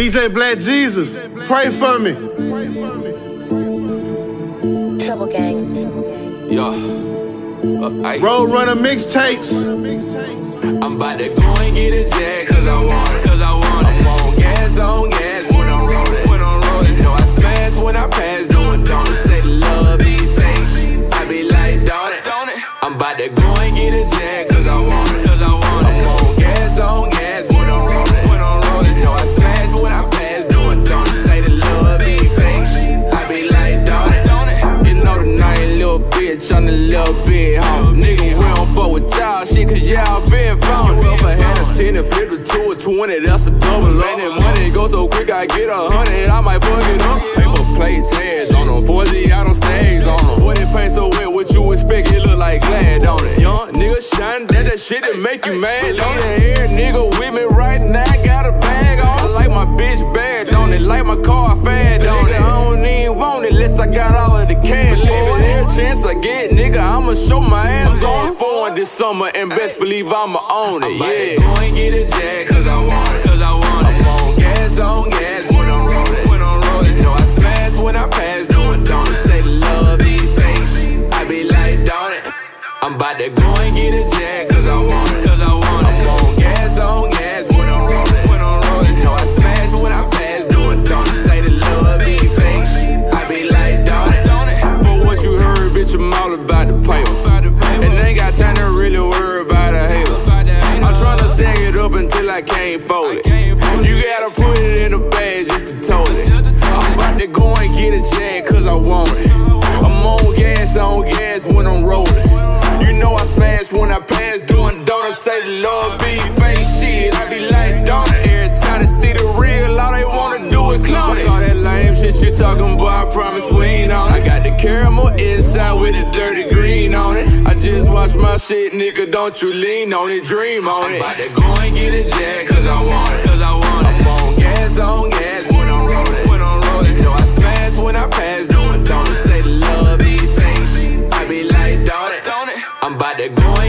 DJ Black Jesus, pray for me. Trouble gang. Trouble. Yeah. Uh, ay. Roadrunner mixtapes. I'm about to go and get a Jag, cause I want it, cause I want it. I'm on gas, on gas when I'm rolling, when I'm rolling. You know I smash when I pass, doing donuts. Say the love be patient, I be like, don't it, don't it. I'm about to go 120, that's a double up. And money go so quick, I get a hundred, I might fuck it up. Paper plates, heads on them, 40 don't stains on them. Boy, that paint so wet, what you expect, it look like glad on it. Young nigga shine, that that shit that make you mad, don't it? Nigga with me right now, got a bag on. I like my bitch bad, on it? Like my car fad, on it? I don't even want it, unless I got all of the cash chance I get, nigga, I'ma show my ass on foreign this summer, and best believe I'ma own it, yeah. Go and get a Jag, cause I want it, cause I want it. I'm on gas, on gas, when I'm rolling, when I'm rolling. You know I smash when I pass, doing donuts. Say the love be patient, I be like, don't it. I'm about to go and get a Jag, Lord be fake shit. I be like, don't Every time they see the real, all they wanna do is clone it. All that lame shit you talking about, I promise we ain't on it. I got the caramel inside with the dirty green on it. I just watch my shit, nigga, don't you lean on it, dream on it. I'm about to go and get it Jag, cause I want it. Cause I want it. I'm on gas, on gas when I'm rolling. When I'm rolling. You know I smash when I pass, doing donuts. Say the love be fake shit. I be like, don't it. I'm about to go